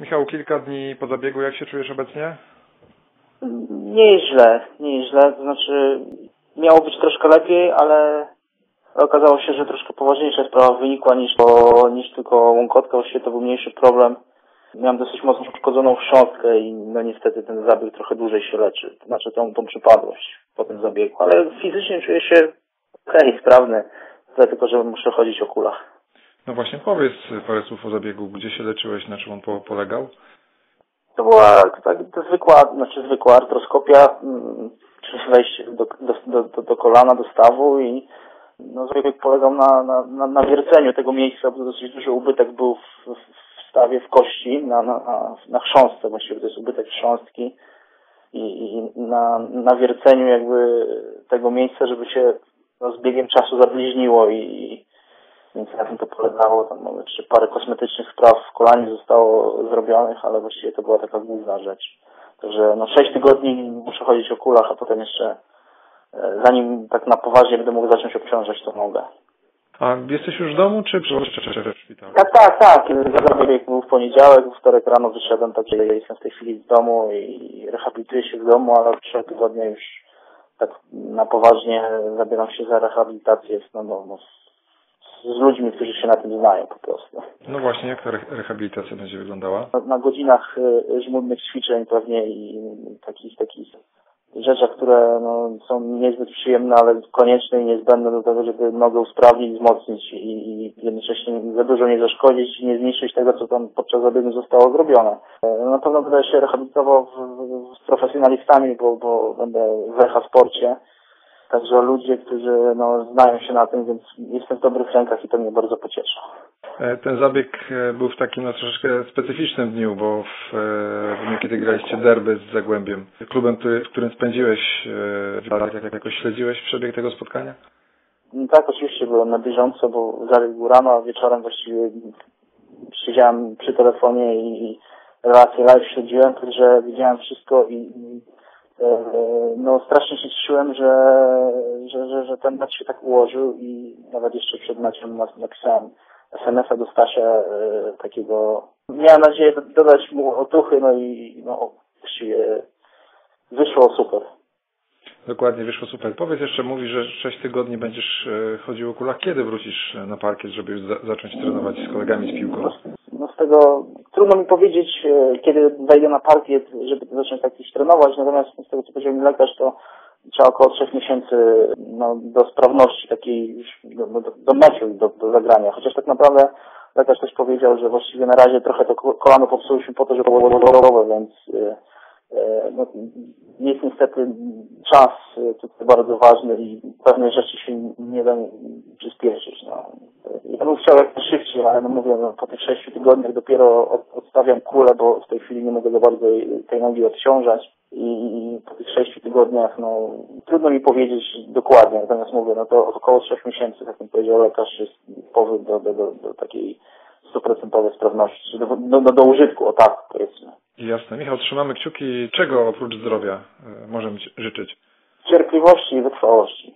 Michał, kilka dni po zabiegu, jak się czujesz obecnie? Nie jest źle, nie jest źle. To znaczy, miało być troszkę lepiej, ale okazało się, że troszkę poważniejsza sprawa wynikła niż, niż tylko łąkotka. Właściwie to był mniejszy problem. Miałem dosyć mocno uszkodzoną chrząstkę i no niestety ten zabieg trochę dłużej się leczy. To znaczy tą, tą przypadłość po tym zabiegu. Ale fizycznie czuję się okej, okay, sprawny. Dlatego, że muszę chodzić o kulach. No właśnie, powiedz parę słów o zabiegu. Gdzie się leczyłeś, na czym on po, polegał? To była tak, zwykła, znaczy zwykła artroskopia, mm, czyli wejście do, do, do, do kolana, do stawu i no, zabieg polegał na, na, na, na wierceniu tego miejsca, bo dosyć duży ubytek był w, w stawie, w kości, na, na, na, na chrząstce właściwie, to jest ubytek chrząstki i, i na, na wierceniu jakby tego miejsca, żeby się no, z biegiem czasu zabliźniło i, więc na tym to polegało. Tam mamy jeszcze parę kosmetycznych spraw w kolanie zostało zrobionych, ale właściwie to była taka główna rzecz. Także no 6 tygodni muszę chodzić o kulach, a potem jeszcze e, zanim tak na poważnie będę mógł zacząć obciążać to mogę. A jesteś już w domu, czy w szpitalu? Tak, tak, tak. Zabieg był w poniedziałek, w wtorek rano wyszedłem, także jestem w tej chwili w domu i rehabilituję się w domu, ale od 3 tygodnia już tak na poważnie zabieram się za rehabilitację w domu z ludźmi, którzy się na tym znają po prostu. No właśnie, jak ta rehabilitacja będzie wyglądała? Na, na godzinach y, żmudnych ćwiczeń pewnie i takich, takich rzeczach, które no, są niezbyt przyjemne, ale konieczne i niezbędne do tego, żeby nogę usprawnić, wzmocnić i, i jednocześnie za dużo nie zaszkodzić i nie zniszczyć tego, co tam podczas zabiegu zostało zrobione. E, na pewno będę się rehabilitował z profesjonalistami, bo, bo będę w Echa Sporcie Także ludzie, którzy no, znają się na tym, więc jestem w dobrych rękach i to mnie bardzo pociesza. E, ten zabieg e, był w takim no, troszeczkę specyficznym dniu, bo w, e, w dniu, kiedy graliście derby z Zagłębiem, klubem, który, w którym spędziłeś, jak, jakoś śledziłeś przebieg tego spotkania? No tak, oczywiście byłem na bieżąco, bo zabieg był rano, a wieczorem właściwie siedziałem przy telefonie i relacje live śledziłem, także widziałem wszystko i no strasznie się cieszyłem, że, że, że, że ten mecz się tak ułożył i nawet jeszcze przed meczem napisałem SMS-a do Stasia e, takiego, miałem nadzieję dodać mu otuchy, no i no właściwie wyszło super. Dokładnie, wyszło super. Powiedz jeszcze, mówisz, że 6 tygodni będziesz e, chodził o kulach. Kiedy wrócisz na parkiet, żeby już za zacząć trenować z kolegami z piłką? No z tego trudno mi powiedzieć, e, kiedy wejdę na parkiet, żeby zacząć tak trenować, natomiast z tego co powiedział mi lekarz, to trzeba około 3 miesięcy no, do sprawności takiej już do, do, do meczu do, do zagrania. Chociaż tak naprawdę lekarz też powiedział, że właściwie na razie trochę to kolano popsuliśmy po to, żeby było zdrowe, więc e, E, no, jest niestety czas tutaj bardzo ważny i pewne rzeczy się nie da przyspieszyć. No. Bym chciał jak szybciej, ale no mówię, no, po tych sześciu tygodniach dopiero od, odstawiam kulę, bo w tej chwili nie mogę za bardzo tej nogi odciążać i, i po tych sześciu tygodniach, no trudno mi powiedzieć dokładnie, natomiast mówię, no to około trzech miesięcy, jak mi powiedział lekarz, jest powód do, do, do, do takiej stuprocentowej sprawności, do, do, do, do użytku, o tak powiedzmy. Jasne. Michał, trzymamy kciuki. Czego oprócz zdrowia e, możemy życzyć? Cierpliwości i wytrwałości.